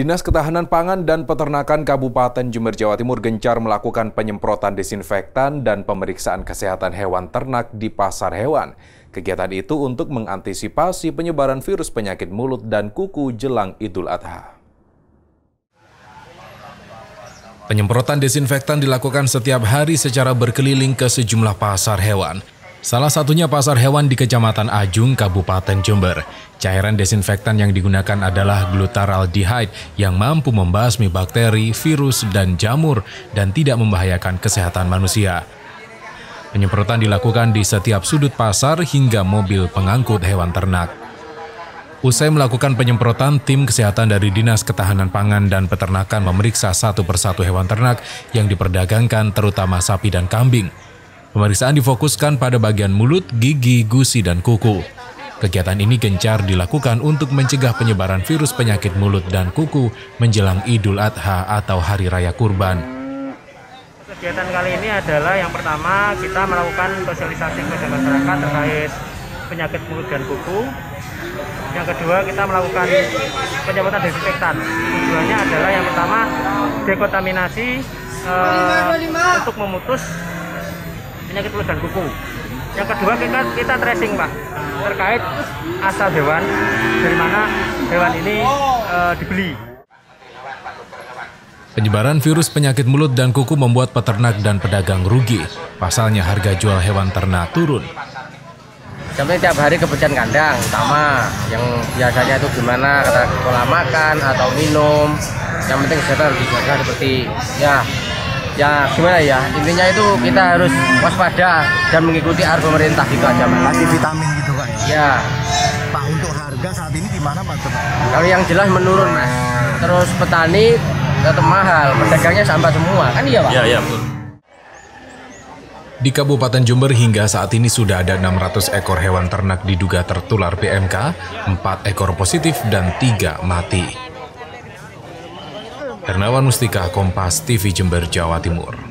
Dinas Ketahanan Pangan dan Peternakan Kabupaten Jember, Jawa Timur gencar melakukan penyemprotan desinfektan dan pemeriksaan kesehatan hewan ternak di pasar hewan. Kegiatan itu untuk mengantisipasi penyebaran virus penyakit mulut dan kuku jelang Idul Adha. Penyemprotan desinfektan dilakukan setiap hari secara berkeliling ke sejumlah pasar hewan. Salah satunya pasar hewan di Kecamatan Ajung, Kabupaten Jember. Cairan desinfektan yang digunakan adalah glutaraldehyde yang mampu membasmi bakteri, virus, dan jamur dan tidak membahayakan kesehatan manusia. Penyemprotan dilakukan di setiap sudut pasar hingga mobil pengangkut hewan ternak. Usai melakukan penyemprotan, tim kesehatan dari Dinas Ketahanan Pangan dan Peternakan memeriksa satu persatu hewan ternak yang diperdagangkan terutama sapi dan kambing. Pemeriksaan difokuskan pada bagian mulut, gigi, gusi, dan kuku. Kegiatan ini gencar dilakukan untuk mencegah penyebaran virus penyakit mulut dan kuku menjelang Idul Adha atau Hari Raya Kurban. Kegiatan kali ini adalah yang pertama kita melakukan sosialisasi kepada masyarakat terkait penyakit mulut dan kuku. Yang kedua kita melakukan penyemprotan desinfektan. Tujuannya adalah yang pertama dekontaminasi uh, untuk memutus penyakit mulut dan kuku. Yang kedua kita kita tracing pak terkait asal hewan dari mana hewan ini e, dibeli. Penyebaran virus penyakit mulut dan kuku membuat peternak dan pedagang rugi. Pasalnya harga jual hewan ternak turun. Sampai tiap hari kebutuhan kandang utama yang biasanya itu gimana kata pola makan atau minum. Yang penting kesehatan harus dijaga seperti ya ya gimana ya intinya itu kita harus waspada dan mengikuti arus pemerintah gitu aja mas. Kasih vitamin gitu kak ya. Ya. Pak untuk harga saat ini di mana pak? Kalau yang jelas menurun mas. Terus petani tetap mahal, pedagangnya sampah semua kan iya pak? Iya iya betul. Di Kabupaten Jember hingga saat ini sudah ada 600 ekor hewan ternak diduga tertular PMK, 4 ekor positif dan 3 mati. Hernawan Mustika, Kompas TV Jember, Jawa Timur.